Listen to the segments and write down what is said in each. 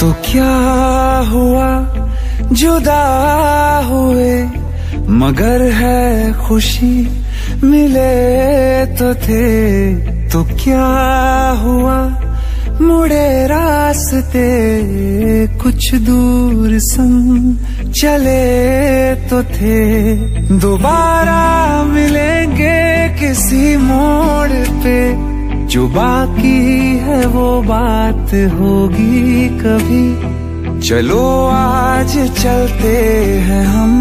तो क्या हुआ? जुदा हुए, मगर है खुशी, मिले तो थे। तो क्या हुआ? मुड़े रास्ते, कुछ दूर संग चले तो थे। दोबारा मिलेंगे किसी मोड़ पे। जो बाकी है वो बात होगी कभी। चलो आज चलते हैं हम।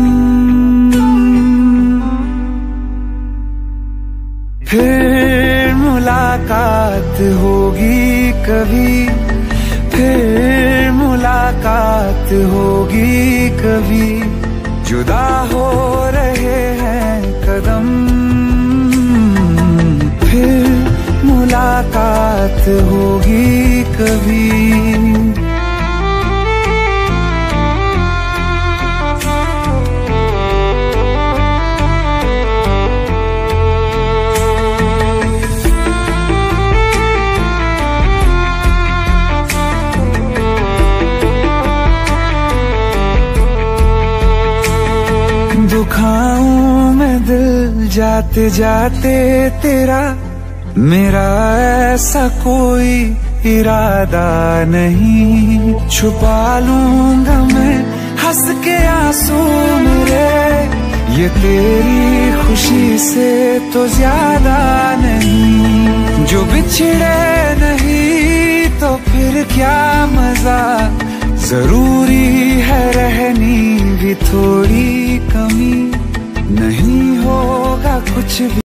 फिर मुलाकात होगी कभी। फिर मुलाकात होगी कभी। जुदा हो मुलाकात होगी कभी। दुखाऊं मैं दिल जाते जाते तेरा मेरा ऐसा कोई इरादा नहीं। छुपा लूँगा मैं हंस के आँसू मेरे। ये तेरी खुशी से तो ज़्यादा नहीं। जो बिछड़े नहीं तो फिर क्या मज़ा। ज़रूरी है रहनी भी थोड़ी कमी। नहीं होगा कुछ भी।